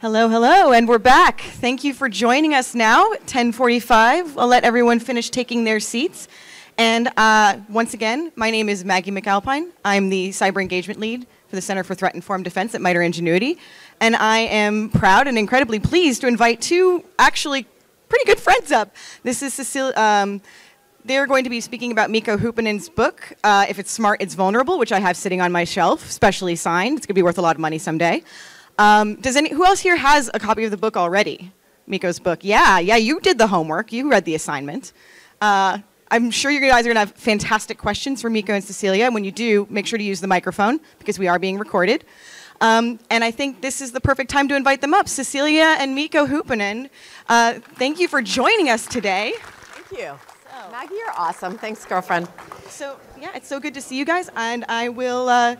Hello, hello, and we're back. Thank you for joining us now, 1045. I'll let everyone finish taking their seats. And uh, once again, my name is Maggie MacAlpine. I'm the Cyber Engagement Lead for the Center for Threat Informed Defense at MITRE Engenuity. And I am proud and incredibly pleased to invite two actually pretty good friends up. This is Cecilia. Um, they're going to be speaking about Mikko Hyppönen's book, uh, If It's Smart, It's Vulnerable, which I have sitting on my shelf, specially signed. It's going to be worth a lot of money someday. Um, does any, who else here has a copy of the book already? Mikko's book. Yeah, yeah, you did the homework. You read the assignment. Uh, I'm sure you guys are going to have fantastic questions for Mikko and Cecilia. And when you do, make sure to use the microphone because we are being recorded. Um, and I think this is the perfect time to invite them up. Cecilia and Mikko Hyppönen, uh, thank you for joining us today. Thank you. So, Maggie, you're awesome. Thanks, girlfriend. So, yeah, it's so good to see you guys. And I will. Uh,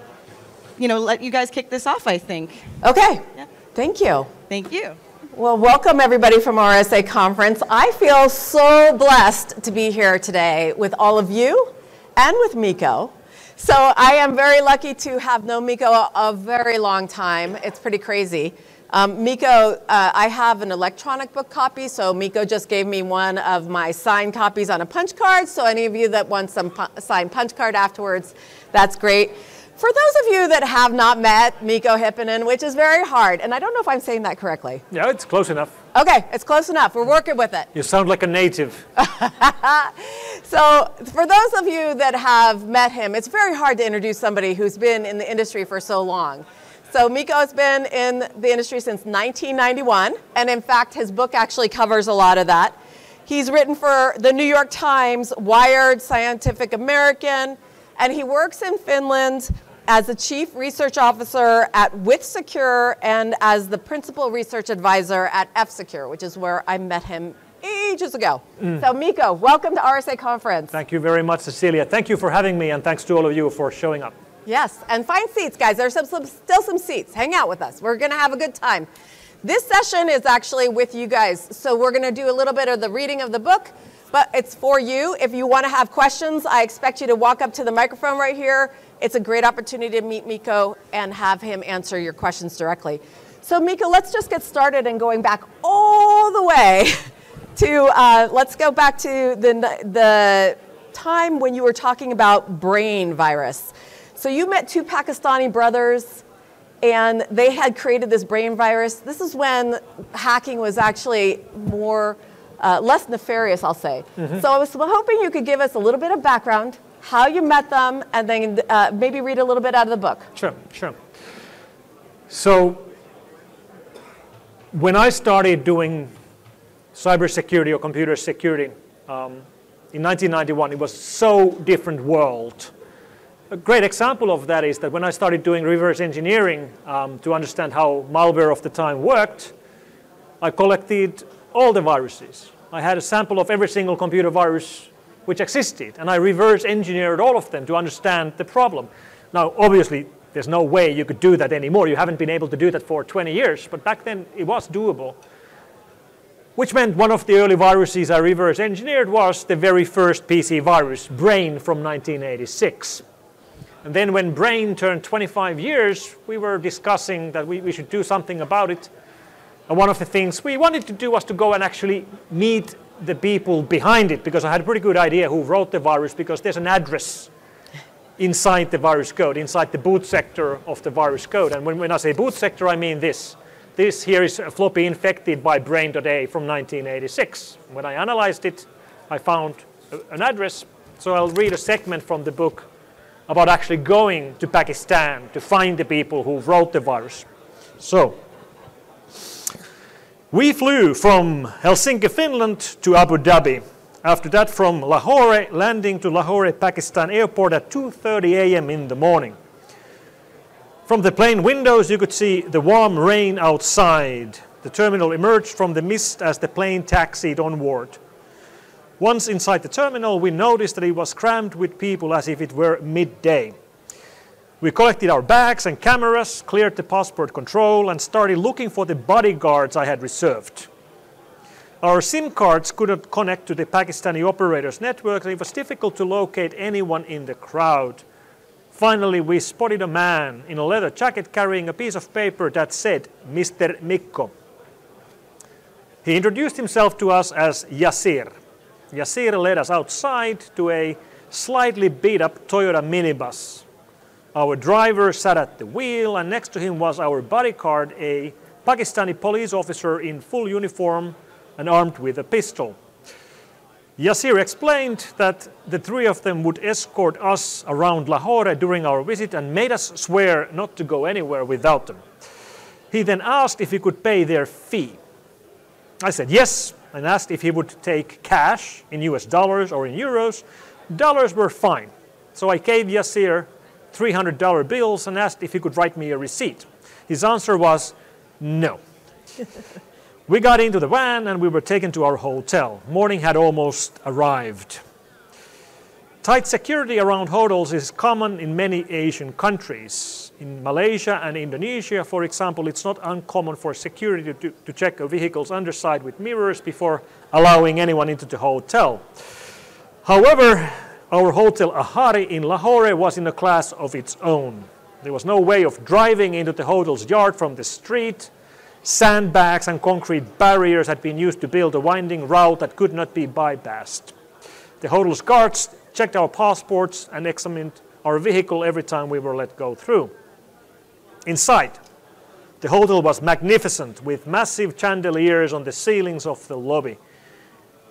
you know, let you guys kick this off, I think. Okay. Yeah. Thank you. Thank you. Well, welcome everybody from RSA Conference. I feel so blessed to be here today with all of you and with Mikko. So I am very lucky to have known Mikko a, a very long time. It's pretty crazy. Um, Mikko, uh, I have an electronic book copy, so Mikko just gave me one of my signed copies on a punch card. So any of you that want some pu signed punch card afterwards, that's great. For those of you that have not met Mikko Hyppönen, which is very hard, and I don't know if I'm saying that correctly. Yeah, it's close enough. Okay, it's close enough. We're working with it. You sound like a native. so, for those of you that have met him, it's very hard to introduce somebody who's been in the industry for so long. So, Mikko has been in the industry since 1991, and in fact, his book actually covers a lot of that. He's written for the New York Times, Wired, Scientific American, and he works in Finland as the Chief Research Officer at WithSecure and as the Principal Research Advisor at F-Secure, which is where I met him ages ago. Mm. So Mikko, welcome to RSA Conference. Thank you very much, Cecilia. Thank you for having me, and thanks to all of you for showing up. Yes, and find seats, guys. There's some, some, still some seats. Hang out with us. We're going to have a good time. This session is actually with you guys. So we're going to do a little bit of the reading of the book, but it's for you. If you want to have questions, I expect you to walk up to the microphone right here it's a great opportunity to meet Mikko and have him answer your questions directly. So Mikko, let's just get started and going back all the way to, uh, let's go back to the, the time when you were talking about brain virus. So you met two Pakistani brothers and they had created this brain virus. This is when hacking was actually more, uh, less nefarious, I'll say. Mm -hmm. So I was hoping you could give us a little bit of background how you met them, and then uh, maybe read a little bit out of the book. Sure, sure. So when I started doing cybersecurity or computer security um, in 1991, it was so different world. A great example of that is that when I started doing reverse engineering um, to understand how malware of the time worked, I collected all the viruses. I had a sample of every single computer virus which existed. And I reverse engineered all of them to understand the problem. Now, obviously, there's no way you could do that anymore. You haven't been able to do that for 20 years, but back then it was doable. Which meant one of the early viruses I reverse engineered was the very first PC virus, Brain from 1986. And then when Brain turned 25 years, we were discussing that we, we should do something about it. And one of the things we wanted to do was to go and actually meet the people behind it because I had a pretty good idea who wrote the virus because there's an address inside the virus code, inside the boot sector of the virus code. And when, when I say boot sector, I mean this. This here is a floppy infected by brain.a from 1986. When I analyzed it, I found an address. So I'll read a segment from the book about actually going to Pakistan to find the people who wrote the virus. So we flew from Helsinki, Finland to Abu Dhabi. After that from Lahore, landing to Lahore, Pakistan airport at 2.30 a.m. in the morning. From the plane windows you could see the warm rain outside. The terminal emerged from the mist as the plane taxied onward. Once inside the terminal we noticed that it was crammed with people as if it were midday. We collected our bags and cameras, cleared the passport control, and started looking for the bodyguards I had reserved. Our SIM cards couldn't connect to the Pakistani operators' network, and it was difficult to locate anyone in the crowd. Finally, we spotted a man in a leather jacket carrying a piece of paper that said, Mr. Mikko. He introduced himself to us as Yasir. Yasir led us outside to a slightly beat up Toyota minibus. Our driver sat at the wheel, and next to him was our bodyguard, a Pakistani police officer in full uniform and armed with a pistol. Yasir explained that the three of them would escort us around Lahore during our visit and made us swear not to go anywhere without them. He then asked if we could pay their fee. I said yes and asked if he would take cash in US dollars or in euros. Dollars were fine. So I gave Yasir $300 bills and asked if he could write me a receipt. His answer was no. we got into the van and we were taken to our hotel. Morning had almost arrived. Tight security around hotels is common in many Asian countries. In Malaysia and Indonesia, for example, it's not uncommon for security to, to check a vehicle's underside with mirrors before allowing anyone into the hotel. However, our hotel Avari in Lahore was in a class of its own. There was no way of driving into the hotel's yard from the street. Sandbags and concrete barriers had been used to build a winding route that could not be bypassed. The hotel's guards checked our passports and examined our vehicle every time we were let go through. Inside, the hotel was magnificent with massive chandeliers on the ceilings of the lobby.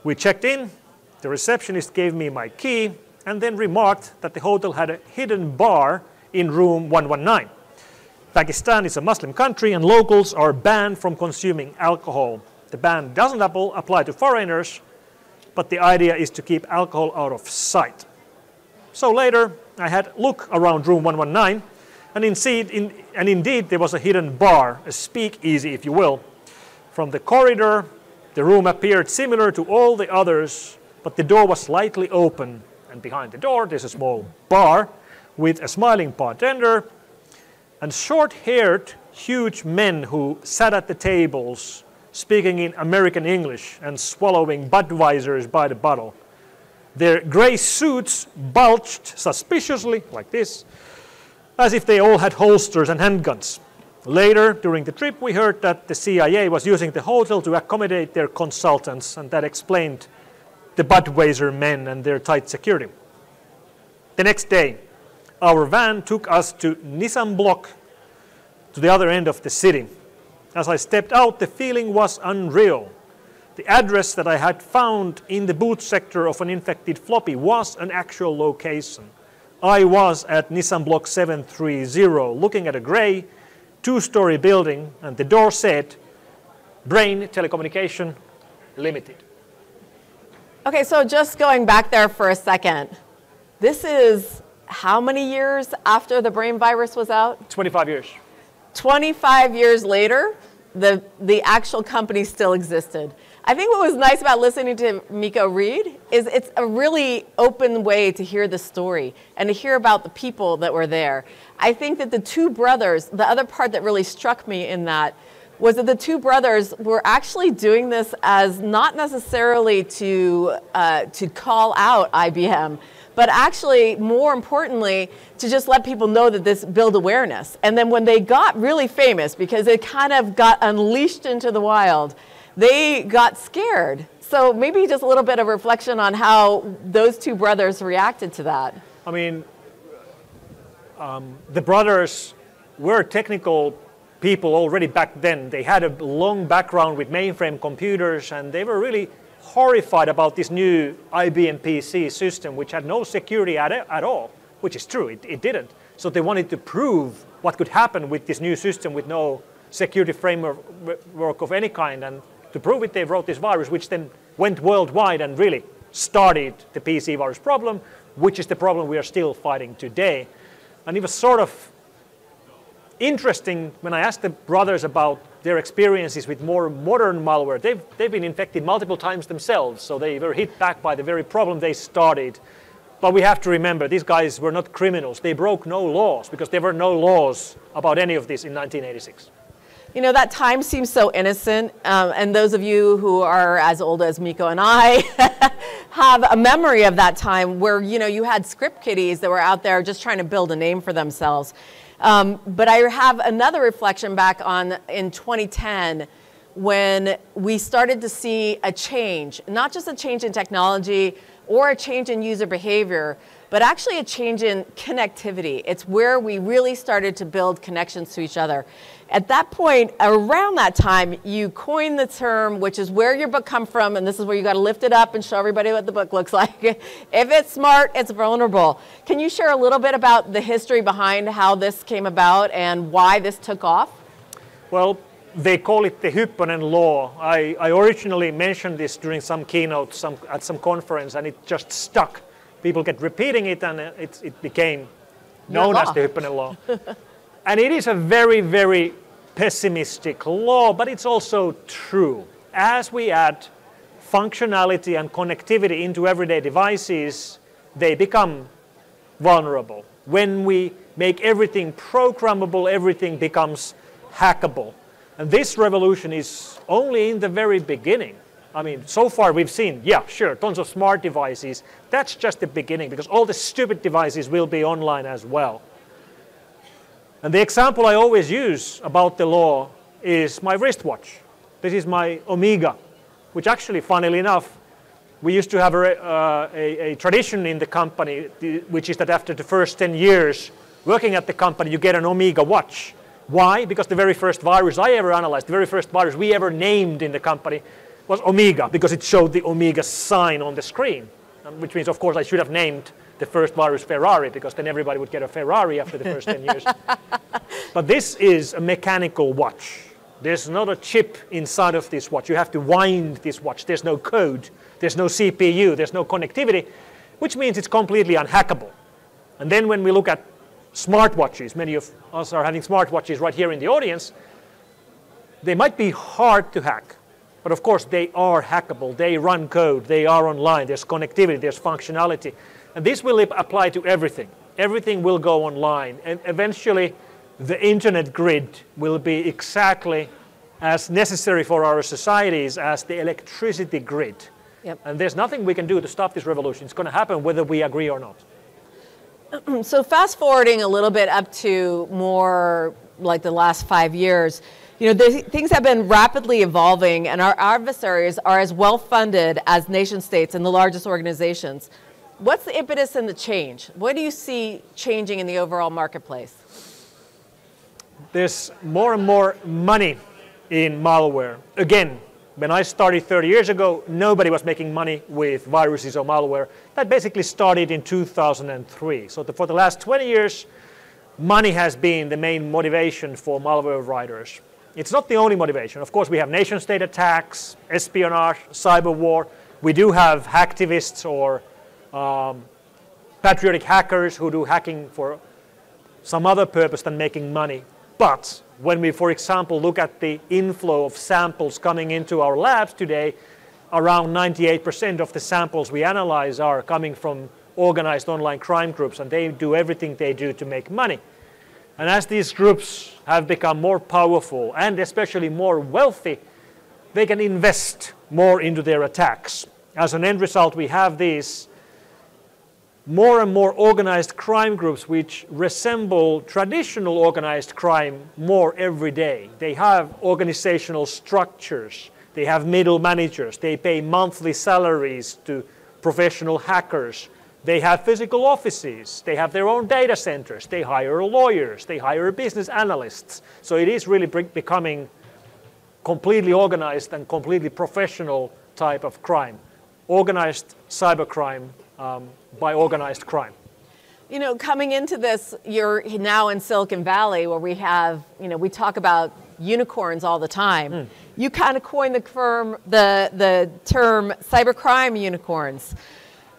We checked in, the receptionist gave me my key and then remarked that the hotel had a hidden bar in room 119. Pakistan is a Muslim country and locals are banned from consuming alcohol. The ban doesn't apply to foreigners, but the idea is to keep alcohol out of sight. So later, I had a look around room 119, and indeed, in, and indeed there was a hidden bar, a speakeasy, if you will. From the corridor, the room appeared similar to all the others, but the door was slightly open, and behind the door there's a small bar with a smiling bartender and short-haired, huge men who sat at the tables speaking in American English and swallowing Budweisers by the bottle. Their gray suits bulged suspiciously, like this, as if they all had holsters and handguns. Later, during the trip, we heard that the CIA was using the hotel to accommodate their consultants, and that explained the Budweiser men and their tight security. The next day, our van took us to Nizam Block, to the other end of the city. As I stepped out, the feeling was unreal. The address that I had found in the boot sector of an infected floppy was an actual location. I was at Nizam Block 730, looking at a gray two-story building, and the door said, Brain Telecommunication Limited. Okay, so just going back there for a second. This is how many years after the brain virus was out? 25 years. 25 years later, the, the actual company still existed. I think what was nice about listening to Mikko read is it's a really open way to hear the story and to hear about the people that were there. I think that the two brothers, the other part that really struck me in that was that the two brothers were actually doing this as not necessarily to, uh, to call out IBM, but actually, more importantly, to just let people know that this build awareness. And then when they got really famous, because it kind of got unleashed into the wild, they got scared. So maybe just a little bit of reflection on how those two brothers reacted to that. I mean, um, the brothers were technical people already back then. They had a long background with mainframe computers and they were really horrified about this new IBM PC system, which had no security at, at all, which is true, it, it didn't. So they wanted to prove what could happen with this new system with no security framework of any kind. And to prove it, they wrote this virus, which then went worldwide and really started the PC virus problem, which is the problem we are still fighting today. And it was sort of interesting when I asked the brothers about their experiences with more modern malware. They've, they've been infected multiple times themselves, so they were hit back by the very problem they started. But we have to remember, these guys were not criminals. They broke no laws because there were no laws about any of this in 1986. You know, that time seems so innocent. Um, and those of you who are as old as Mikko and I have a memory of that time where, you know, you had script kiddies that were out there just trying to build a name for themselves. Um, but I have another reflection back on in 2010 when we started to see a change, not just a change in technology or a change in user behavior, but actually a change in connectivity. It's where we really started to build connections to each other. At that point, around that time, you coined the term, which is where your book come from, and this is where you got to lift it up and show everybody what the book looks like. if it's smart, it's vulnerable. Can you share a little bit about the history behind how this came about and why this took off? Well, they call it the Hyppönen law. I, I originally mentioned this during some keynote some, at some conference, and it just stuck. People kept repeating it, and it, it became known as the Hyppönen law. And it is a very, very pessimistic law, but it's also true. As we add functionality and connectivity into everyday devices, they become vulnerable. When we make everything programmable, everything becomes hackable. And this revolution is only in the very beginning. I mean, so far we've seen, yeah, sure, tons of smart devices. That's just the beginning because all the stupid devices will be online as well. And the example I always use about the law is my wristwatch. This is my Omega, which actually, funnily enough, we used to have a, uh, a, a, tradition in the company, which is that after the first 10 years working at the company, you get an Omega watch. Why? Because the very first virus I ever analyzed, the very first virus we ever named in the company was Omega, because it showed the Omega sign on the screen, which means, of course, I should have named the first virus Ferrari because then everybody would get a Ferrari after the first 10 years. But this is a mechanical watch. There's not a chip inside of this watch. You have to wind this watch. There's no code. There's no CPU. There's no connectivity, which means it's completely unhackable. And then when we look at smartwatches, many of us are having smartwatches right here in the audience, they might be hard to hack. But of course, they are hackable. They run code. They are online. There's connectivity. There's functionality. And this will apply to everything. Everything will go online. And eventually, the internet grid will be exactly as necessary for our societies as the electricity grid. Yep. And there's nothing we can do to stop this revolution. It's going to happen whether we agree or not. So fast forwarding a little bit up to more like the last five years, you know, things have been rapidly evolving and our adversaries are as well funded as nation states and the largest organizations. What's the impetus and the change? What do you see changing in the overall marketplace? There's more and more money in malware. Again, when I started 30 years ago, nobody was making money with viruses or malware. That basically started in 2003. So for the last 20 years, money has been the main motivation for malware writers. It's not the only motivation. Of course, we have nation state attacks, espionage, cyber war. We do have hacktivists or um, patriotic hackers who do hacking for some other purpose than making money. But when we, for example, look at the inflow of samples coming into our labs today, around 98% of the samples we analyze are coming from organized online crime groups, and they do everything they do to make money. And as these groups have become more powerful and especially more wealthy, they can invest more into their attacks. As an end result, we have these more and more organized crime groups which resemble traditional organized crime more every day. They have organizational structures, they have middle managers, they pay monthly salaries to professional hackers, they have physical offices, they have their own data centers, they hire lawyers, they hire business analysts. So it is really becoming completely organized and completely professional type of crime. Organized cybercrime um, by organized crime. You know, coming into this, you're now in Silicon Valley where we have, you know, we talk about unicorns all the time. Mm. You kind of coined the, firm, the, the term cybercrime unicorns.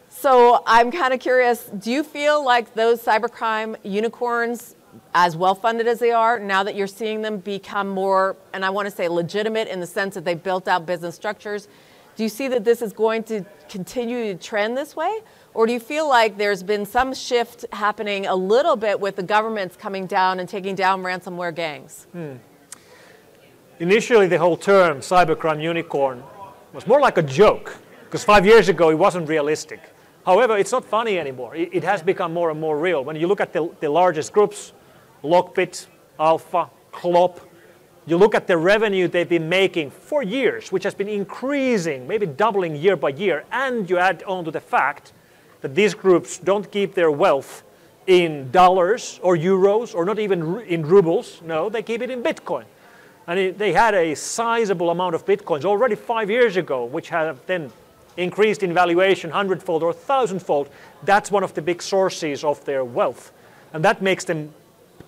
So I'm kind of curious, do you feel like those cybercrime unicorns, as well funded as they are, now that you're seeing them become more, and I want to say legitimate in the sense that they've built out business structures, do you see that this is going to continue to trend this way? Or do you feel like there's been some shift happening a little bit with the governments coming down and taking down ransomware gangs? Hmm. initially the whole term cybercrime unicorn was more like a joke because five years ago it wasn't realistic. However, it's not funny anymore. It, it has become more and more real. When you look at the, the largest groups, Lockbit, Alpha, Clop, you look at the revenue they've been making for years, which has been increasing, maybe doubling year by year, and you add on to the fact that these groups don't keep their wealth in dollars or euros or not even in rubles. No, they keep it in Bitcoin. And it, they had a sizable amount of Bitcoins already five years ago, which have then increased in valuation hundredfold or thousandfold. That's one of the big sources of their wealth. And that makes them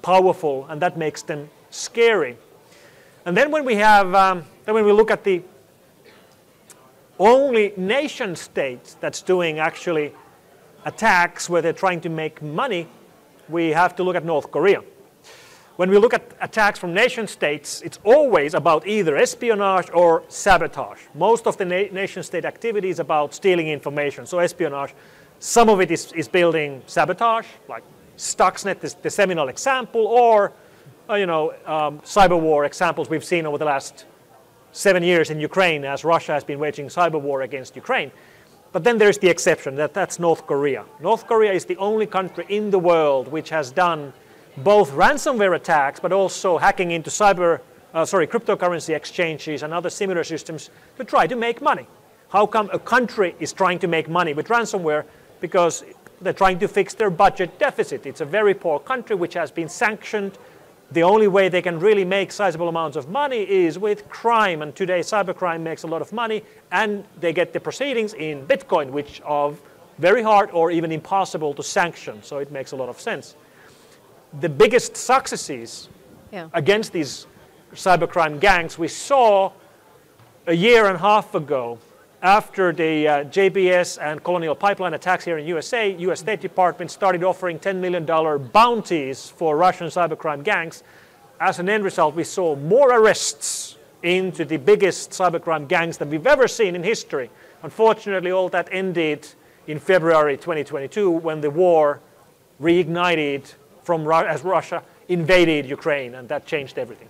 powerful and that makes them scary. And then when we have, um, then when we look at the only nation state that's doing actually attacks where they're trying to make money, we have to look at North Korea. When we look at attacks from nation states, it's always about either espionage or sabotage. Most of the na nation state activity is about stealing information, so espionage. Some of it is, is building sabotage, like Stuxnet is the seminal example, or uh, you know, um, cyber war examples we've seen over the last seven years in Ukraine as Russia has been waging cyber war against Ukraine. But then there's the exception, that that's North Korea. North Korea is the only country in the world which has done both ransomware attacks but also hacking into cyber, uh, sorry, cryptocurrency exchanges and other similar systems to try to make money. How come a country is trying to make money with ransomware? Because they're trying to fix their budget deficit. It's a very poor country which has been sanctioned the only way they can really make sizable amounts of money is with crime. And today, cybercrime makes a lot of money, and they get the proceedings in Bitcoin, which are very hard or even impossible to sanction. So it makes a lot of sense. The biggest successes yeah. against these cybercrime gangs we saw a year and a half ago after the uh, JBS and Colonial Pipeline attacks here in USA, US State Department started offering $10 million bounties for Russian cybercrime gangs. As an end result, we saw more arrests into the biggest cybercrime gangs than we've ever seen in history. Unfortunately, all that ended in February 2022 when the war reignited from as Russia invaded Ukraine, and that changed everything.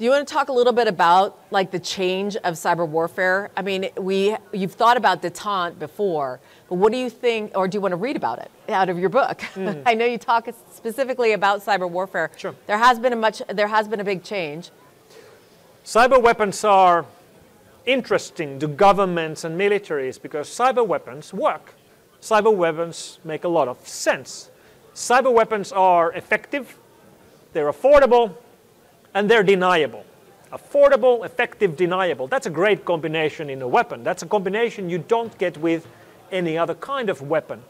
Do you want to talk a little bit about like the change of cyber warfare? I mean, we you've thought about detente before, but what do you think, or do you want to read about it out of your book? Mm. I know you talk specifically about cyber warfare. Sure. There has been a much, there has been a big change. Cyber weapons are interesting to governments and militaries because cyber weapons work. Cyber weapons make a lot of sense. Cyber weapons are effective, they're affordable, and they're deniable. Affordable, effective, deniable. That's a great combination in a weapon. That's a combination you don't get with any other kind of weapon.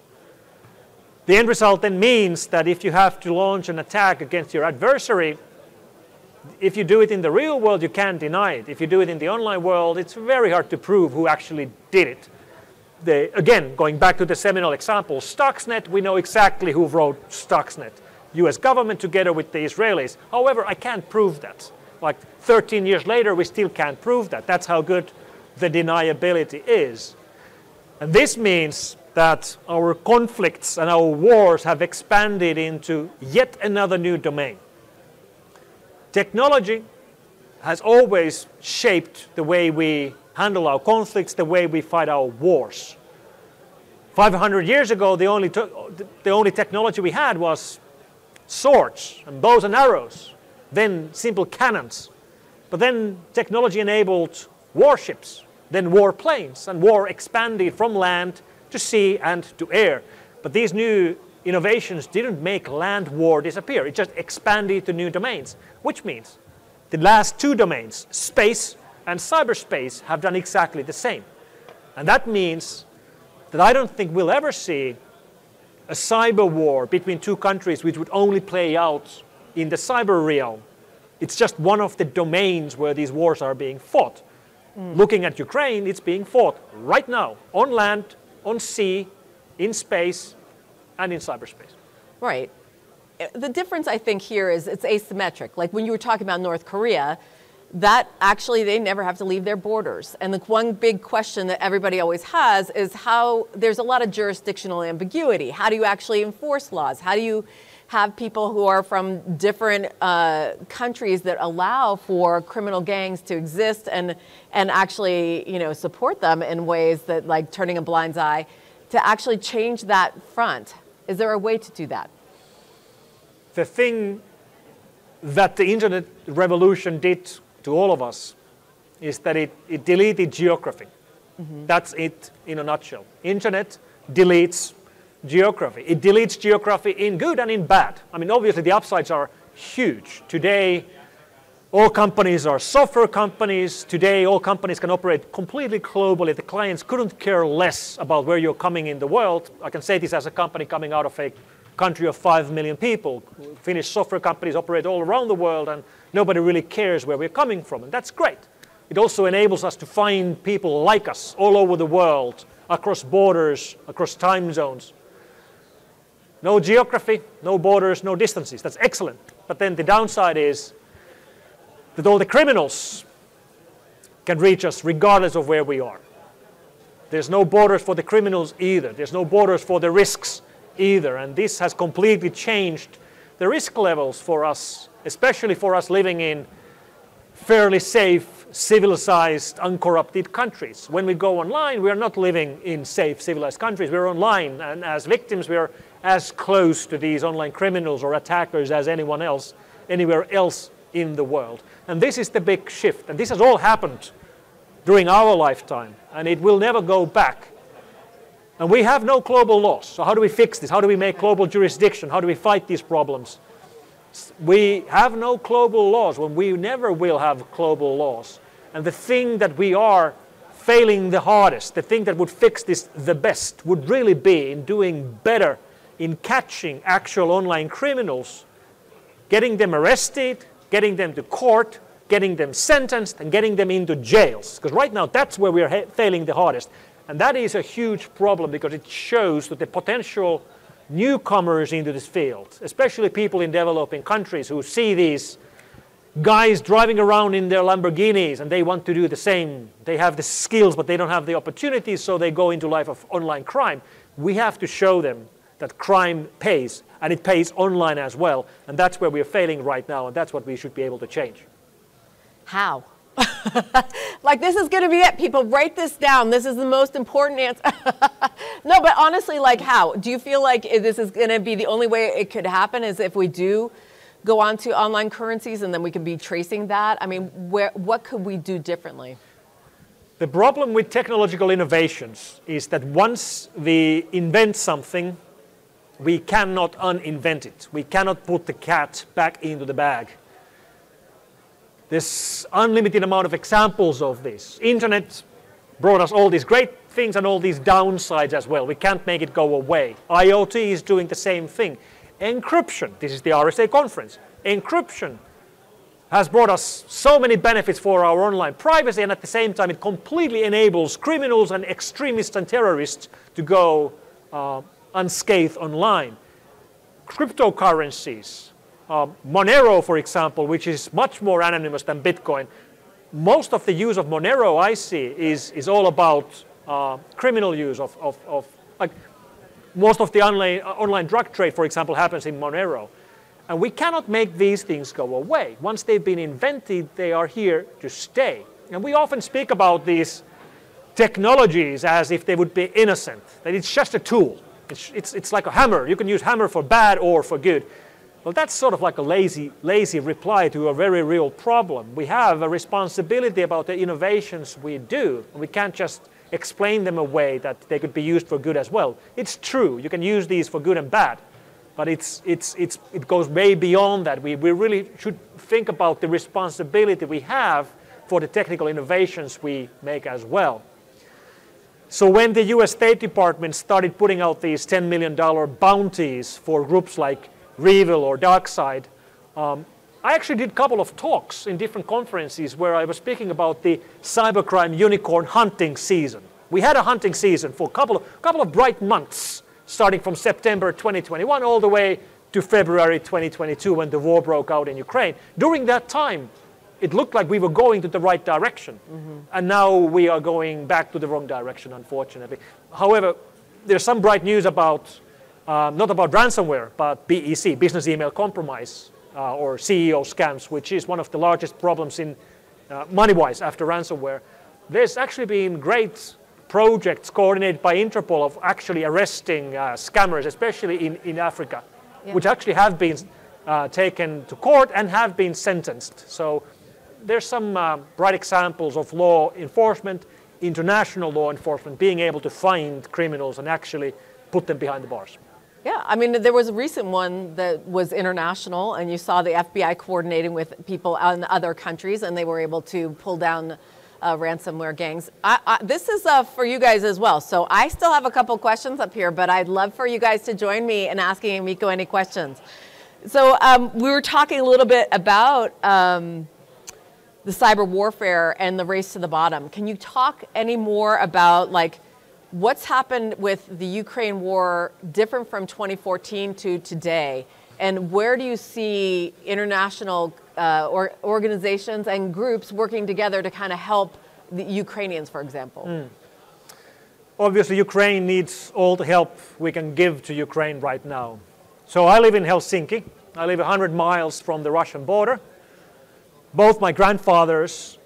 The end result then means that if you have to launch an attack against your adversary, if you do it in the real world, you can't deny it. If you do it in the online world, it's very hard to prove who actually did it. Again, going back to the seminal example, Stuxnet, we know exactly who wrote Stuxnet. US government together with the Israelis. However, I can't prove that. Like 13 years later, we still can't prove that. That's how good the deniability is. And this means that our conflicts and our wars have expanded into yet another new domain. Technology has always shaped the way we handle our conflicts, the way we fight our wars. 500 years ago, the only, the only technology we had was swords and bows and arrows, then simple cannons. But then technology enabled warships, then warplanes, and war expanded from land to sea and to air. But these new innovations didn't make land war disappear, it just expanded to new domains, which means the last two domains, space and cyberspace, have done exactly the same. And that means that I don't think we'll ever see a cyber war between two countries which would only play out in the cyber realm. It's just one of the domains where these wars are being fought. Mm. Looking at Ukraine, it's being fought right now on land, on sea, in space, and in cyberspace. Right. The difference, I think, here is it's asymmetric. Like when you were talking about North Korea, that actually they never have to leave their borders. And the one big question that everybody always has is how there's a lot of jurisdictional ambiguity. How do you actually enforce laws? How do you have people who are from different uh, countries that allow for criminal gangs to exist and and actually you know support them in ways that like turning a blind eye to actually change that front. Is there a way to do that? The thing that the internet revolution did to all of us is that it, it deleted geography. Mm-hmm. That's it in a nutshell. Internet deletes geography. It deletes geography in good and in bad. I mean, obviously, the upsides are huge. Today, all companies are software companies. Today, all companies can operate completely globally. The clients couldn't care less about where you're coming in the world. I can say this as a company coming out of a country of 5 million people. Finnish software companies operate all around the world, and nobody really cares where we're coming from. And that's great. It also enables us to find people like us all over the world, across borders, across time zones. No geography, no borders, no distances. That's excellent. But then the downside is that all the criminals can reach us regardless of where we are. There's no borders for the criminals either. There's no borders for the risks either. And this has completely changed the risk levels for us, especially for us living in fairly safe, civilized, uncorrupted countries. When we go online, we are not living in safe, civilized countries. We're online, and as victims, we are as close to these online criminals or attackers as anyone else, anywhere else in the world. And this is the big shift. And this has all happened during our lifetime, and it will never go back. And we have no global laws. So, how do we fix this? How do we make global jurisdiction? How do we fight these problems? We have no global laws when we never will have global laws. And the thing that we are failing the hardest, the thing that would fix this the best, would really be in doing better in catching actual online criminals, getting them arrested, getting them to court, getting them sentenced, and getting them into jails. Because right now, that's where we are failing the hardest. And that is a huge problem because it shows that the potential newcomers into this field, especially people in developing countries who see these guys driving around in their Lamborghinis and they want to do the same. They have the skills, but they don't have the opportunities, so they go into life of online crime. We have to show them that crime pays, and it pays online as well. And that's where we're failing right now, and that's what we should be able to change. How? like this is going to be it. People write this down. This is the most important answer no but honestly like how? Do you feel like this is going to be the only way it could happen is if we do go on to online currencies and then we can be tracing that? I mean where what could we do differently? The problem with technological innovations is that once we invent something we cannot uninvent it. We cannot put the cat back into the bag. There's unlimited amount of examples of this. Internet brought us all these great things and all these downsides as well. We can't make it go away. IoT is doing the same thing. Encryption, this is the RSA conference. Encryption has brought us so many benefits for our online privacy and at the same time it completely enables criminals and extremists and terrorists to go uh, unscathed online. Cryptocurrencies, uh, Monero, for example, which is much more anonymous than Bitcoin, most of the use of Monero I see is, is all about uh, criminal use of, of, of, like most of the online, uh, online drug trade, for example, happens in Monero. And we cannot make these things go away. Once they've been invented, they are here to stay. And we often speak about these technologies as if they would be innocent, that it's just a tool. It's, it's, it's like a hammer. You can use hammer for bad or for good. Well, that's sort of like a lazy, lazy reply to a very real problem. We have a responsibility about the innovations we do. We can't just explain them away that they could be used for good as well. It's true, you can use these for good and bad, but it's, it's, it's, it goes way beyond that. We, we really should think about the responsibility we have for the technical innovations we make as well. So when the US State Department started putting out these $10 million bounties for groups like REvil or DarkSide, um, I actually did a couple of talks in different conferences where I was speaking about the cybercrime unicorn hunting season. We had a hunting season for a couple of, couple of bright months, starting from September 2021 all the way to February 2022 when the war broke out in Ukraine. During that time, it looked like we were going to the right direction. Mm-hmm. And now we are going back to the wrong direction, unfortunately. However, there's some bright news about uh, not about ransomware, but BEC, business email compromise, uh, or CEO scams, which is one of the largest problems in uh, money-wise after ransomware. There's actually been great projects coordinated by Interpol of actually arresting uh, scammers, especially in, in Africa, yeah. which actually have been uh, taken to court and have been sentenced. So there's some uh, bright examples of law enforcement, international law enforcement, being able to find criminals and actually put them behind the bars. Yeah, I mean, there was a recent one that was international, and you saw the FBI coordinating with people in other countries, and they were able to pull down uh, ransomware gangs. I, I, this is uh, for you guys as well. So I still have a couple questions up here, but I'd love for you guys to join me in asking Mikko any questions. So um, we were talking a little bit about um, the cyber warfare and the race to the bottom. Can you talk any more about like what's happened with the Ukraine war different from 2014 to today? And where do you see international uh, or organizations and groups working together to kind of help the Ukrainians, for example? Mm. Obviously, Ukraine needs all the help we can give to Ukraine right now. So I live in Helsinki. I live 100 miles from the Russian border both my grandfathers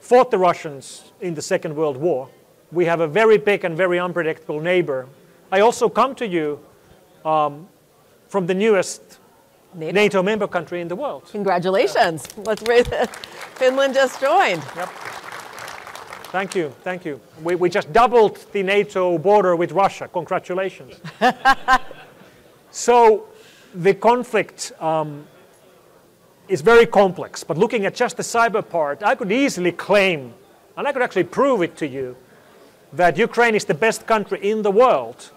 fought the Russians in the Second World War. We have a very big and very unpredictable neighbor. I also come to you um, from the newest NATO. NATO. member country in the world. Congratulations. Yeah. Let's raise Finland just joined. Yep. Thank you, thank you. We, we just doubled the NATO border with Russia. Congratulations. so the conflict um, is very complex, but looking at just the cyber part, I could easily claim, and I could actually prove it to you, that Ukraine is the best country in the world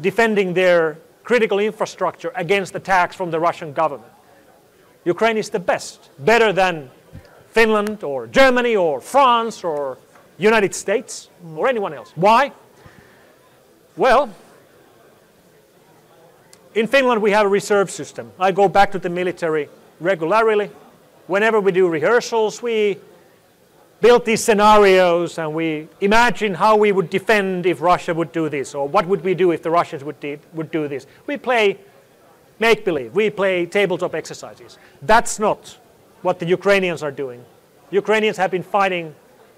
defending their critical infrastructure against attacks from the Russian government. Ukraine is the best, better than Finland or Germany or France or United States or anyone else. Why? Well, in Finland we have a reserve system. I go back to the military regularly. Whenever we do rehearsals, we build these scenarios and we imagine how we would defend if Russia would do this, or what would we do if the Russians would, would do this. We play make-believe. We play tabletop exercises. That's not what the Ukrainians are doing. Ukrainians have been fighting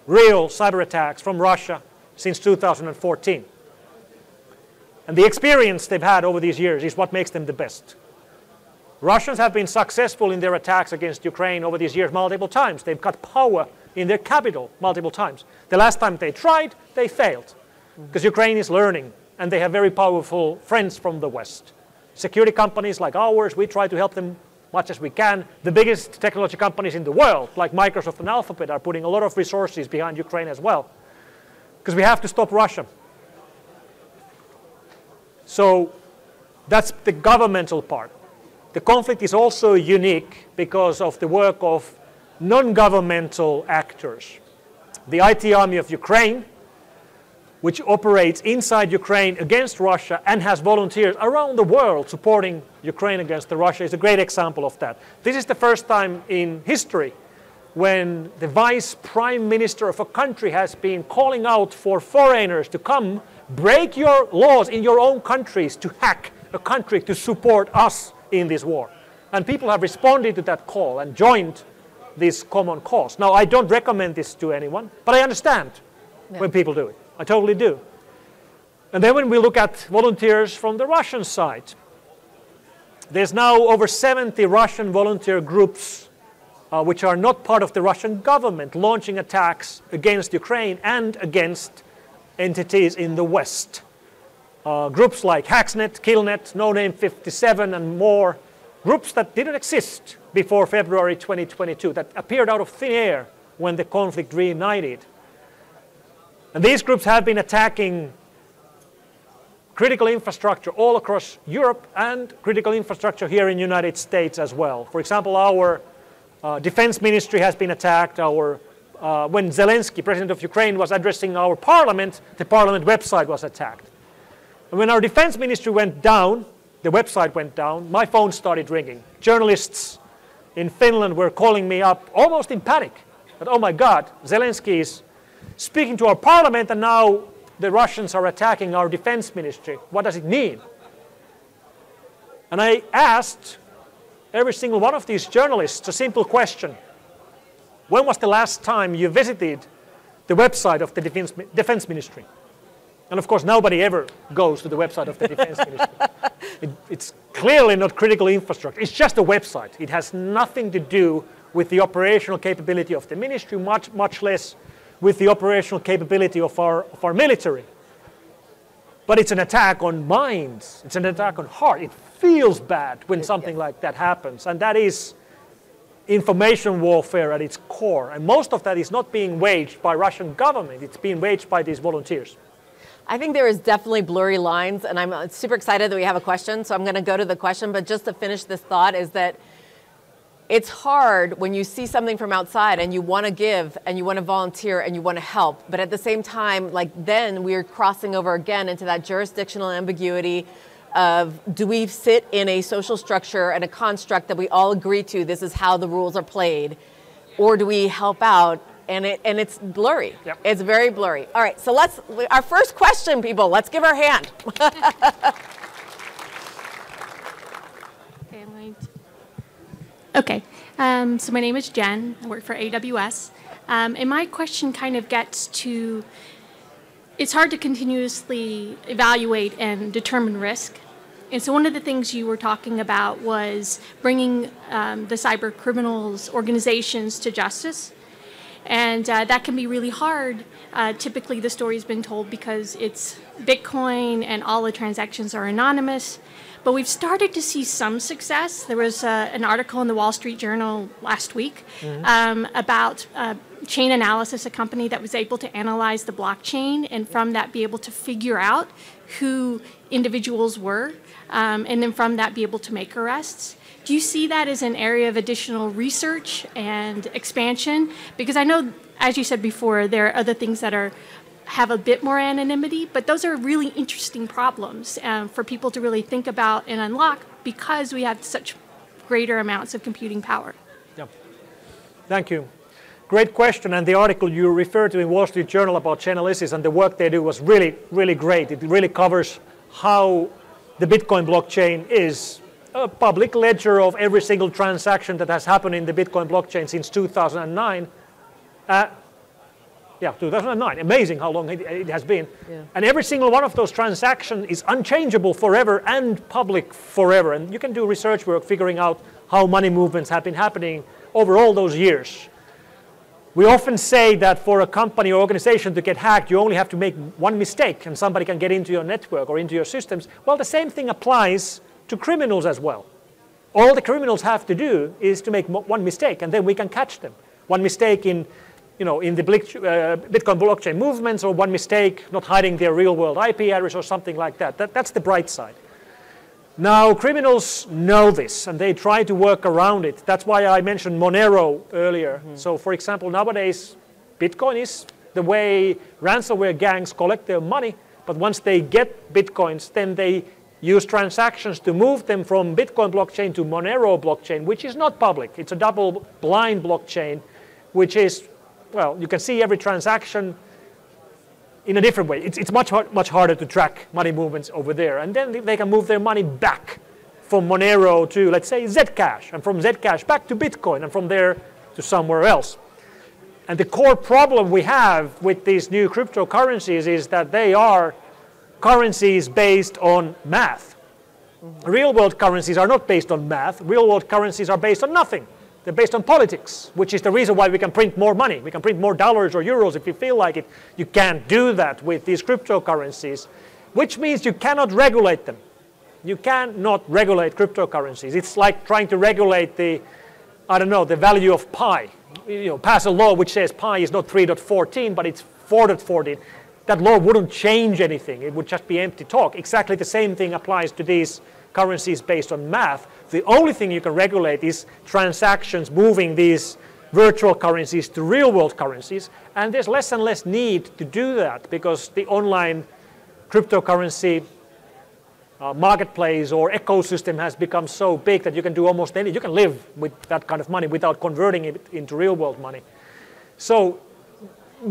real cyber attacks from Russia since 2014. And the experience they've had over these years is what makes them the best. Russians have been successful in their attacks against Ukraine over these years multiple times. They've got power in their capital multiple times. The last time they tried, they failed because Ukraine is learning and they have very powerful friends from the West. Security companies like ours, we try to help them much as we can. The biggest technology companies in the world, like Microsoft and Alphabet, are putting a lot of resources behind Ukraine as well because we have to stop Russia. So that's the governmental part. The conflict is also unique because of the work of non-governmental actors. The IT Army of Ukraine, which operates inside Ukraine against Russia and has volunteers around the world supporting Ukraine against Russia, is a great example of that. This is the first time in history when the vice prime minister of a country has been calling out for foreigners to come break your laws in your own countries to hack a country to support us in this war. And people have responded to that call and joined this common cause. Now, I don't recommend this to anyone, but I understand yeah. when people do it. I totally do. And then when we look at volunteers from the Russian side, there's now over 70 Russian volunteer groups uh, which are not part of the Russian government launching attacks against Ukraine and against entities in the West. Uh, groups like XakNet, Killnet, No Name 57, and more, groups that didn't exist before February 2022, that appeared out of thin air when the conflict reignited. And these groups have been attacking critical infrastructure all across Europe and critical infrastructure here in the United States as well. For example, our uh, defense ministry has been attacked. Our, uh, when Zelensky, president of Ukraine, was addressing our parliament, the parliament website was attacked. And when our defense ministry went down, the website went down, my phone started ringing. Journalists in Finland were calling me up almost in panic. That, oh my God, Zelensky is speaking to our parliament and now the Russians are attacking our defense ministry. What does it mean? And I asked every single one of these journalists a simple question. When was the last time you visited the website of the Defense, Defense Ministry? And of course, nobody ever goes to the website of the Defense Ministry. It, it's clearly not critical infrastructure. It's just a website. It has nothing to do with the operational capability of the ministry, much, much less with the operational capability of our, of our military. But it's an attack on minds. It's an attack on heart. It feels bad when something like that happens. And that is information warfare at its core. And most of that is not being waged by Russian government. It's being waged by these volunteers. I think there is definitely blurry lines, and I'm uh, super excited that we have a question, so I'm going to go to the question. But just to finish this thought, is that it's hard when you see something from outside and you want to give and you want to volunteer and you want to help. But at the same time, like then we're crossing over again into that jurisdictional ambiguity of do we sit in a social structure and a construct that we all agree to, this is how the rules are played, or do we help out? And, it, and it's blurry. Yep. It's very blurry. All right, so let's, our first question, people, let's give our hand. Okay, I'm going to- Okay, um, so my name is Jen. I work for AWS. Um, and my question kind of gets to it's hard to continuously evaluate and determine risk. And so, one of the things you were talking about was bringing um, the cyber criminals organizations to justice. And uh, that can be really hard. Uh, typically, the story's been told because it's Bitcoin and all the transactions are anonymous. But we've started to see some success. There was uh, an article in the Wall Street Journal last week um, about uh, Chainalysis, a company that was able to analyze the blockchain and from that be able to figure out who individuals were, um, and then from that be able to make arrests. Do you see that as an area of additional research and expansion? Because I know, as you said before, there are other things that are have a bit more anonymity, but those are really interesting problems um, for people to really think about and unlock because we have such greater amounts of computing power. Yeah. Thank you. Great question, and the article you referred to in Wall Street Journal about Chainalysis and the work they do was really, really great. It really covers how the Bitcoin blockchain is a public ledger of every single transaction that has happened in the Bitcoin blockchain since 2009. Uh, yeah, 2009. Amazing how long it, it has been. Yeah. And every single one of those transactions is unchangeable forever and public forever. And you can do research work figuring out how money movements have been happening over all those years. We often say that for a company or organization to get hacked, you only have to make one mistake and somebody can get into your network or into your systems. Well, the same thing applies to criminals as well. All the criminals have to do is to make one mistake and then we can catch them. One mistake in, you know, in the uh, Bitcoin blockchain movements or one mistake not hiding their real world IP address or something like that. that that's the bright side. Now, criminals know this and they try to work around it. That's why I mentioned Monero earlier. So, for example, nowadays, Bitcoin is the way ransomware gangs collect their money. But once they get Bitcoins, then they use transactions to move them from Bitcoin blockchain to Monero blockchain, which is not public. It's a double blind blockchain, which is, well, you can see every transaction in a different way. It's, it's much, much harder to track money movements over there. And then they can move their money back from Monero to, let's say, Zcash, and from Zcash back to Bitcoin, and from there to somewhere else. And the core problem we have with these new cryptocurrencies is that they are currencies based on math. Real world currencies are not based on math. Real world currencies are based on nothing. They're based on politics, which is the reason why we can print more money. We can print more dollars or euros if we feel like it. You can't do that with these cryptocurrencies, which means you cannot regulate them. You cannot regulate cryptocurrencies. It's like trying to regulate the, I don't know, the value of pi. You know, pass a law which says pi is not 3.14, but it's 4.14. That law wouldn't change anything. It would just be empty talk. Exactly the same thing applies to these currencies based on math. The only thing you can regulate is transactions moving these virtual currencies to real world currencies. And there's less and less need to do that because the online cryptocurrency uh, marketplace or ecosystem has become so big that you can do almost any, you can live with that kind of money without converting it into real world money. So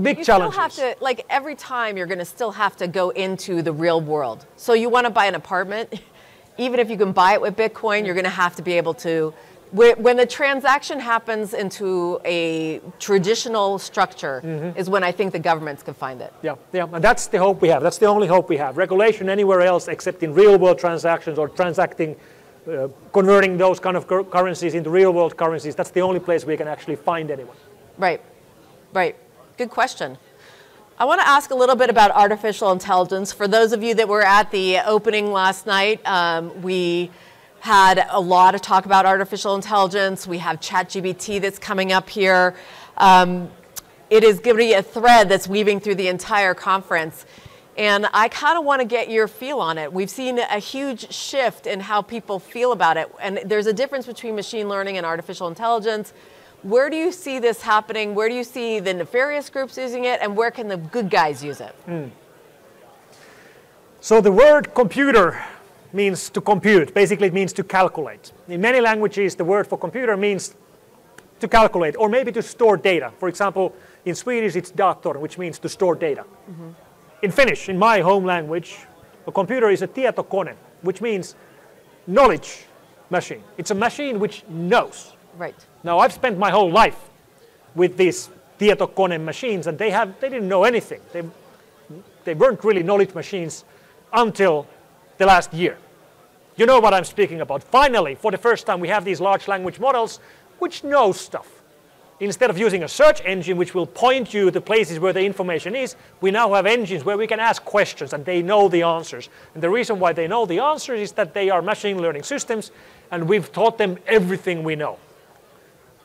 big You challenges. still have to, like every time you're going to still have to go into the real world. So you want to buy an apartment, even if you can buy it with Bitcoin, you're going to have to be able to. When the transaction happens into a traditional structure, mm-hmm. is when I think the governments can find it. Yeah, yeah, and that's the hope we have. That's the only hope we have. Regulation anywhere else except in real world transactions or transacting, uh, converting those kind of cur- currencies into real world currencies, that's the only place we can actually find anyone. Right, right. Good question. I want to ask a little bit about artificial intelligence. For those of you that were at the opening last night, um, we had a lot of talk about artificial intelligence. We have ChatGPT that's coming up here. Um, it is going to be a thread that's weaving through the entire conference. And I kind of want to get your feel on it. We've seen a huge shift in how people feel about it. And there's a difference between machine learning and artificial intelligence. Where do you see this happening? Where do you see the nefarious groups using it? And where can the good guys use it? Mm. So the word computer means to compute. Basically, it means to calculate. In many languages, the word for computer means to calculate or maybe to store data. For example, in Swedish, it's dator, which means to store data. Mm -hmm. In Finnish, in my home language, a computer is a tietokone, which means knowledge machine. It's a machine which knows. Right. Now, I've spent my whole life with these tietokone machines, and they, have, they didn't know anything. They, they weren't really knowledge machines until the last year. You know what I'm speaking about. Finally, for the first time, we have these large language models which know stuff. Instead of using a search engine which will point you to places where the information is, we now have engines where we can ask questions and they know the answers. And the reason why they know the answers is that they are machine learning systems and we've taught them everything we know.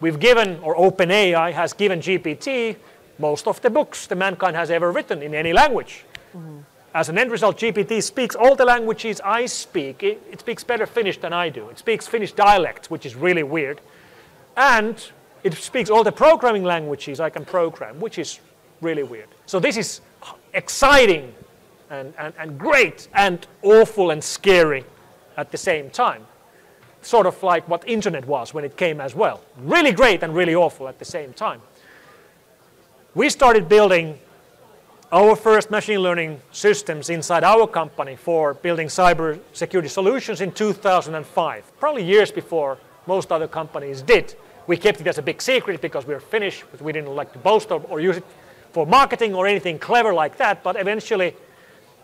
We've given, or OpenAI has given GPT most of the books the mankind has ever written in any language. Mm -hmm. As an end result, GPT speaks all the languages I speak. It, it, speaks better Finnish than I do. It speaks Finnish dialect, which is really weird. And it speaks all the programming languages I can program, which is really weird. So this is exciting and, and, and great and awful and scary at the same time sort of like what internet was when it came as well. Really great and really awful at the same time. We started building our first machine learning systems inside our company for building cyber security solutions in 2005, probably years before most other companies did. We kept it as a big secret because we were Finnish, but we didn't like to boast or, or use it for marketing or anything clever like that. But eventually,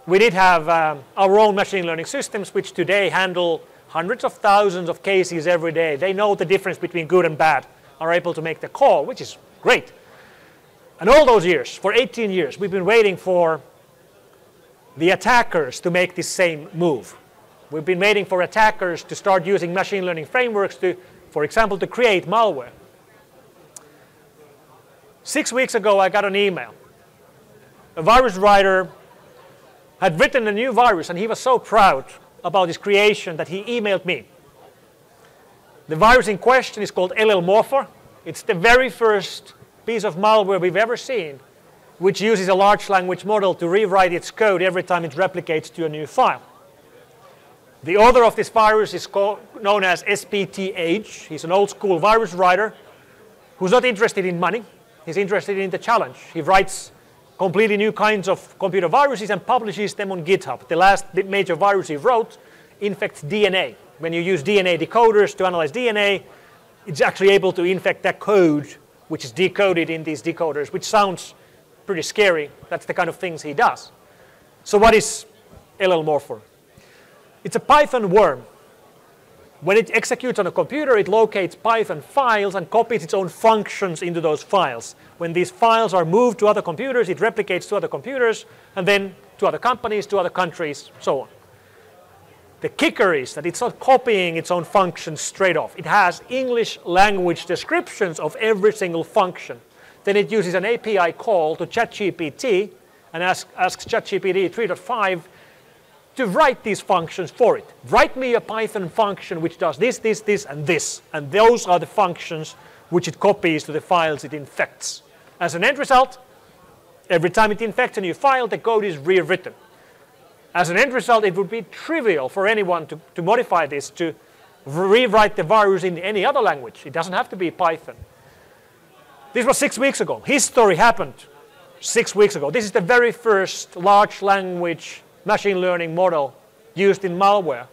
we did have um, our own machine learning systems, which today handle hundreds of thousands of cases every day. They know the difference between good and bad, are able to make the call, which is great. And all those years, for 18 years, we've been waiting for the attackers to make this same move. We've been waiting for attackers to start using machine learning frameworks to, for example, to create malware. Six weeks ago, I got an email. A virus writer had written a new virus, and he was so proud about his creation that he emailed me. The virus in question is called LLMorpher. It's the very first piece of malware we've ever seen which uses a large language model to rewrite its code every time it replicates to a new file. The author of this virus is known as SPTH. He's an old school virus writer who's not interested in money. He's interested in the challenge. He writes completely new kinds of computer viruses and publishes them on GitHub. The last major virus he wrote infects DNA. When you use DNA decoders to analyze DNA, it's actually able to infect that code which is decoded in these decoders, which sounds pretty scary. That's the kind of things he does. So what is LLMorpher? It's a Python worm when it executes on a computer, it locates Python files and copies its own functions into those files. When these files are moved to other computers, it replicates to other computers, and then to other companies, to other countries, so on. The kicker is that it's not copying its own functions straight off. It has English language descriptions of every single function. Then it uses an API call to ChatGPT and asks, asks ChatGPT 3.5 to write these functions for it. Write me a Python function which does this, this, this, and this. And those are the functions which it copies to the files it infects. As an end result, every time it infects a new file, the code is rewritten. As an end result, it would be trivial for anyone to, to modify this to rewrite the virus in any other language. It doesn't have to be Python. This was six weeks ago. His story happened six weeks ago. This is the very first large language machine learning model used in malware.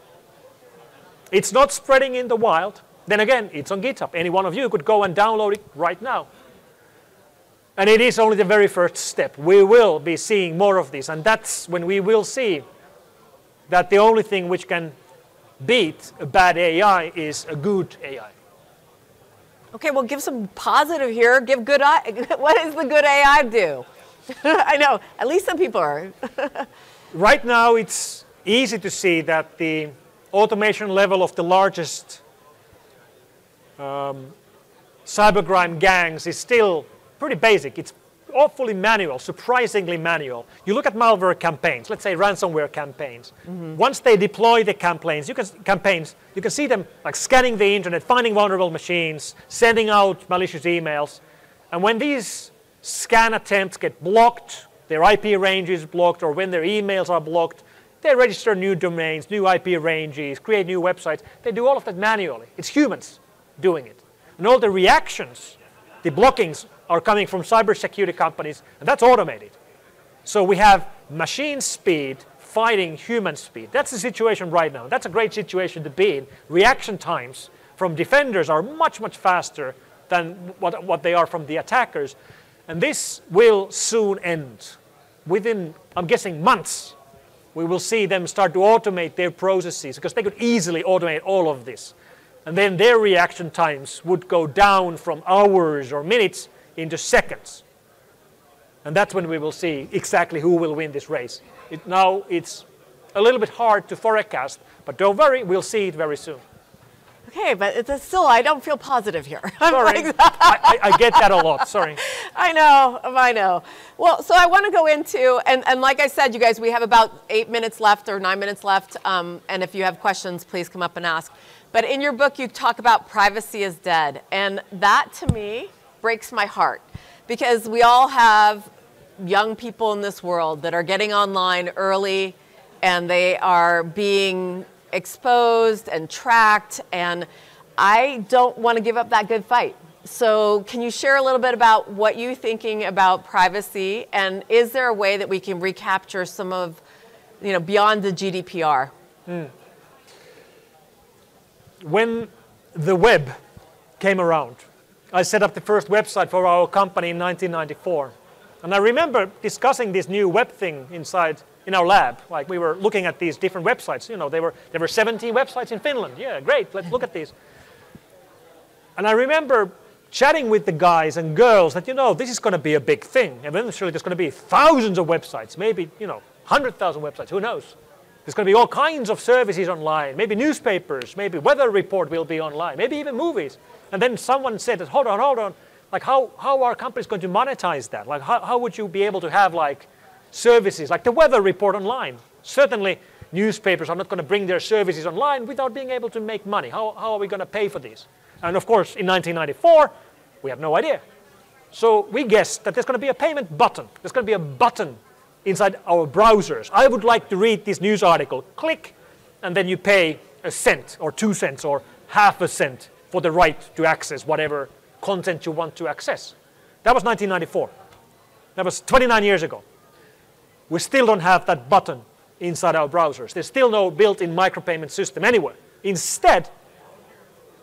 It's not spreading in the wild. Then again, it's on GitHub. Any one of you could go and download it right now. And it is only the very first step. We will be seeing more of this, and that's when we will see that the only thing which can beat a bad AI is a good AI. Okay, well, give some positive here. Give good. What does the good AI do? I know. At least some people are. right now, it's easy to see that the automation level of the largest um, cybercrime gangs is still pretty basic. It's awfully manual, surprisingly manual. You look at malware campaigns, let's say ransomware campaigns. Mm -hmm. Once they deploy the campaigns, you can campaigns, you can see them like scanning the internet, finding vulnerable machines, sending out malicious emails. And when these scan attempts get blocked, their IP range is blocked, or when their emails are blocked, they register new domains, new IP ranges, create new websites. They do all of that manually. It's humans doing it. And all the reactions, the blockings are coming from cybersecurity companies, and that's automated. So we have machine speed fighting human speed. That's the situation right now. That's a great situation to be in. Reaction times from defenders are much, much faster than what, what they are from the attackers. And this will soon end. Within, I'm guessing, months, we will see them start to automate their processes because they could easily automate all of this. And then their reaction times would go down from hours or minutes into seconds. And that's when we will see exactly who will win this race. It, now it's a little bit hard to forecast, but don't worry, we'll see it very soon. Okay, but it's still, I don't feel positive here. Sorry, like I, I, get that a lot, sorry. I know, I know. Well, so I want to go into, and, and like I said, you guys, we have about eight minutes left or nine minutes left, um, and if you have questions, please come up and ask. But in your book, you talk about privacy is dead, and that to me breaks my heart because we all have young people in this world that are getting online early and they are being exposed and tracked and I don't want to give up that good fight. So can you share a little bit about what you're thinking about privacy and is there a way that we can recapture some of, you know, beyond the GDPR? Mm. When the web came around, I set up the first website for our company in 1994. And I remember discussing this new web thing inside in our lab. Like we were looking at these different websites. You know, there were, there were 17 websites in Finland. Yeah, great, let's look at these. And I remember chatting with the guys and girls that, you know, this is going to be a big thing. Eventually there's going to be thousands of websites, maybe, you know, 100,000 websites, who knows? There's going to be all kinds of services online, maybe newspapers, maybe weather report will be online, maybe even movies. And then someone said, hold on, hold on, like how, how are companies going to monetize that? Like how, how would you be able to have like services, like the weather report online? Certainly newspapers are not going to bring their services online without being able to make money. How, how are we going to pay for these? And of course, in 1994, we have no idea. So we guessed that there's going to be a payment button. There's going to be a button inside our browsers. I would like to read this news article. Click, and then you pay a cent or two cents or half a cent for the right to access whatever content you want to access. That was 1994. That was 29 years ago. We still don't have that button inside our browsers. There's still no built-in micropayment system anywhere. Instead,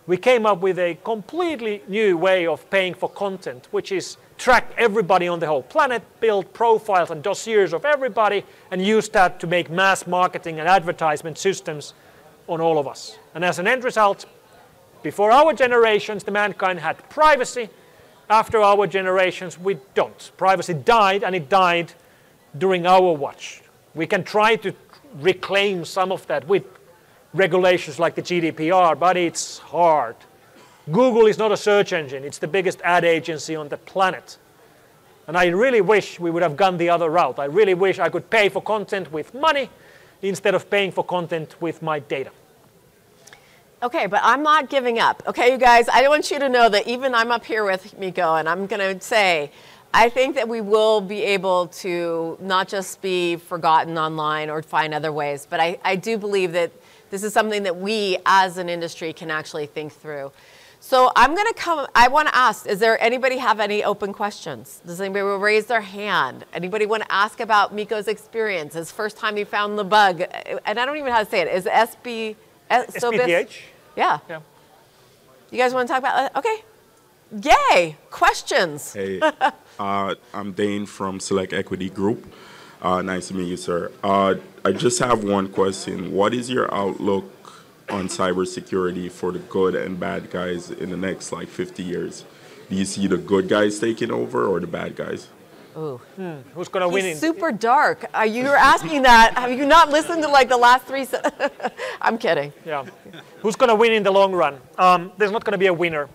we came up with a completely new way of paying for content, which is track everybody on the whole planet, build profiles and dossiers of everybody, and use that to make mass marketing and advertisement systems on all of us. And as an end result, before our generations, the mankind had privacy. After our generations, we don't. Privacy died, and it died during our watch. We can try to reclaim some of that with regulations like the GDPR, but it's hard. Google is not a search engine. It's the biggest ad agency on the planet. And I really wish we would have gone the other route. I really wish I could pay for content with money instead of paying for content with my data. Okay, but I'm not giving up. Okay, you guys, I want you to know that even I'm up here with Mikko, and I'm going to say, I think that we will be able to not just be forgotten online or find other ways, but I, I do believe that this is something that we as an industry can actually think through. So I'm going to come, I want to ask, is there anybody have any open questions? Does anybody raise their hand? Anybody want to ask about Mikko's experience, his first time he found the bug? And I don't even know how to say it. Is SB SPTH. yeah. Yeah. You guys want to talk about? Uh, okay. Yay! Questions. Hey, uh, I'm Dane from Select Equity Group. Uh, nice to meet you, sir. Uh, I just have one question. What is your outlook on cybersecurity for the good and bad guys in the next like 50 years? Do you see the good guys taking over or the bad guys? Ooh. Who's going to win? He's super dark. Are you asking that? Have you not listened to like the last three? Se- I'm kidding. yeah. Who's going to win in the long run? Um, there's not going to be a winner.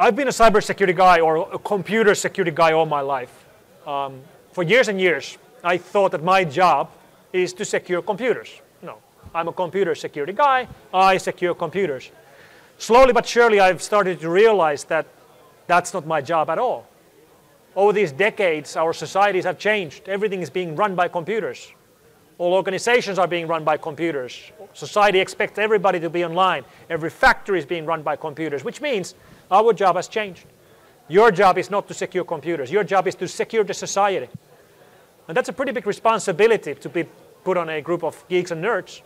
I've been a cybersecurity guy or a computer security guy all my life. Um, for years and years, I thought that my job is to secure computers. No, I'm a computer security guy. I secure computers. Slowly but surely, I've started to realize that that's not my job at all. Over these decades, our societies have changed. Everything is being run by computers. All organizations are being run by computers. Society expects everybody to be online. Every factory is being run by computers, which means our job has changed. Your job is not to secure computers. Your job is to secure the society. And that's a pretty big responsibility to be put on a group of geeks and nerds.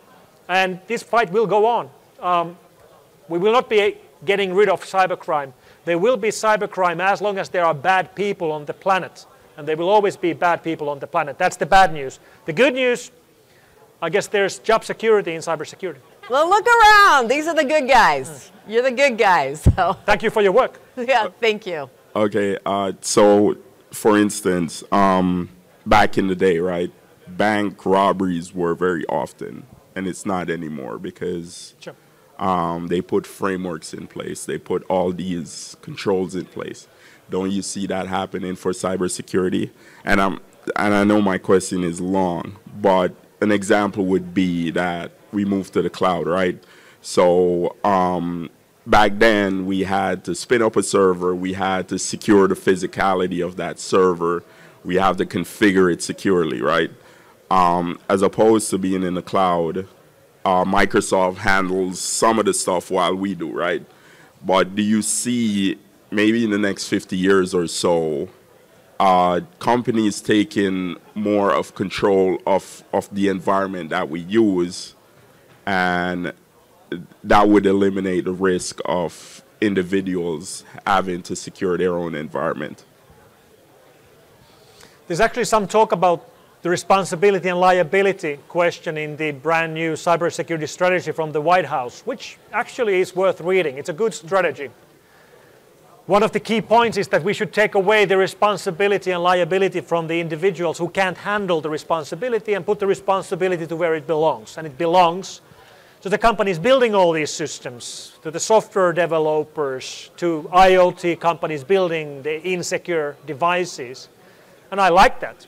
And this fight will go on. Um, we will not be getting rid of cybercrime. There will be cybercrime as long as there are bad people on the planet. And there will always be bad people on the planet. That's the bad news. The good news, I guess there's job security in cybersecurity. Well, look around. These are the good guys. You're the good guys. So, Thank you for your work. yeah, thank you. Okay, uh, so for instance, um, back in the day, right, bank robberies were very often, and it's not anymore because Sure. um, they put frameworks in place, they put all these controls in place. Don't you see that happening for cybersecurity? And I'm, and I know my question is long, but an example would be that we moved to the cloud, right? So um, back then we had to spin up a server, we had to secure the physicality of that server, we have to configure it securely, right? Um, as opposed to being in the cloud, uh, Microsoft handles some of the stuff while we do, right? But do you see maybe in the next 50 years or so, uh, companies taking more of control of, of the environment that we use, and that would eliminate the risk of individuals having to secure their own environment? There's actually some talk about the responsibility and liability question in the brand new cybersecurity strategy from the White House, which actually is worth reading. It's a good strategy. One of the key points is that we should take away the responsibility and liability from the individuals who can't handle the responsibility and put the responsibility to where it belongs. And it belongs to the companies building all these systems, to the software developers, to IoT companies building the insecure devices. And I like that.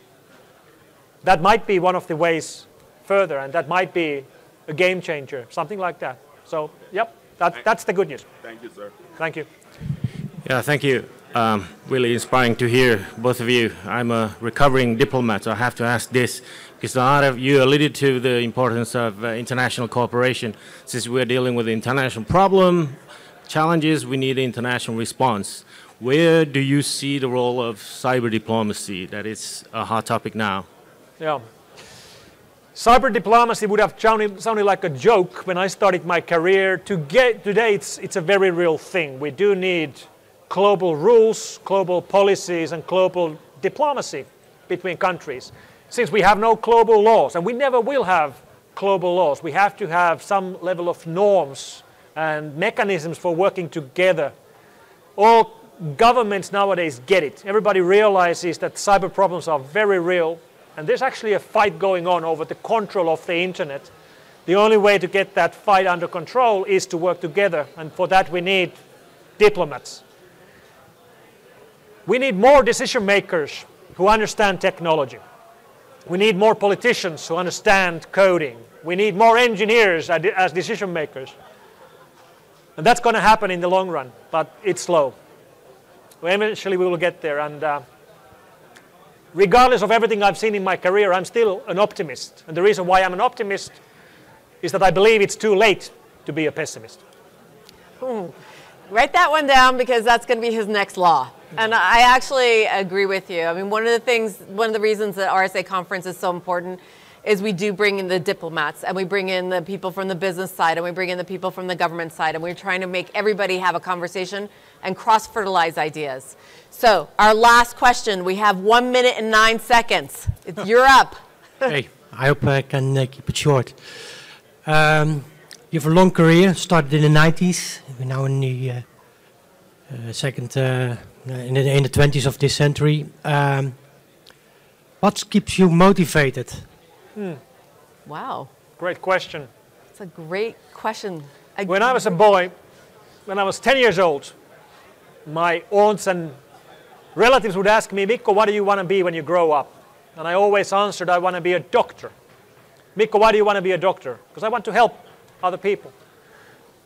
That might be one of the ways further, and that might be a game changer, something like that. So, yep, that, that's the good news. Thank you, sir. Thank you. Yeah, thank you. Um, really inspiring to hear both of you. I'm a recovering diplomat, so I have to ask this because you alluded to the importance of uh, international cooperation. Since we're dealing with international problem, challenges, we need international response. Where do you see the role of cyber diplomacy? That is a hot topic now. Yeah. Cyber diplomacy would have sounded, sounded like a joke when I started my career. To get, today, it's, it's a very real thing. We do need global rules, global policies, and global diplomacy between countries. Since we have no global laws, and we never will have global laws, we have to have some level of norms and mechanisms for working together. All governments nowadays get it. Everybody realizes that cyber problems are very real, and there's actually a fight going on over the control of the internet. The only way to get that fight under control is to work together, and for that we need diplomats. We need more decision makers who understand technology. We need more politicians who understand coding. We need more engineers as decision makers. And that's going to happen in the long run, but it's slow. Eventually we will get there. And uh, regardless of everything I've seen in my career, I'm still an optimist. And the reason why I'm an optimist is that I believe it's too late to be a pessimist. Write that one down because that's going to be his next law. And I actually agree with you. I mean, one of the things, one of the reasons that RSA conference is so important is we do bring in the diplomats and we bring in the people from the business side and we bring in the people from the government side and we're trying to make everybody have a conversation and cross fertilize ideas. So, our last question we have one minute and nine seconds. It's, you're up. hey, I hope I can uh, keep it short. Um, you have a long career, started in the 90s, we're now in the uh, uh, second, uh, in, the, in the 20s of this century. Um, what keeps you motivated? Hmm. Wow. Great question. It's a great question. I when I was a boy, when I was 10 years old, my aunts and relatives would ask me, Mikko, what do you want to be when you grow up? And I always answered, I want to be a doctor. Mikko, why do you want to be a doctor? Because I want to help other people.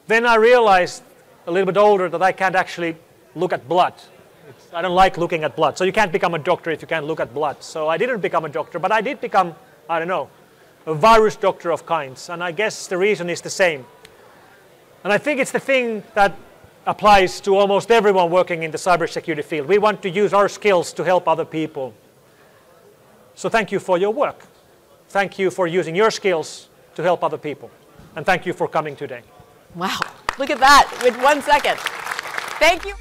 Then I realized a little bit older that I can't actually look at blood. I don't like looking at blood. So you can't become a doctor if you can't look at blood. So I didn't become a doctor, but I did become, I don't know, a virus doctor of kinds. And I guess the reason is the same. And I think it's the thing that applies to almost everyone working in the cybersecurity field. We want to use our skills to help other people. So thank you for your work. Thank you for using your skills to help other people. And thank you for coming today. Wow, look at that with one second. Thank you.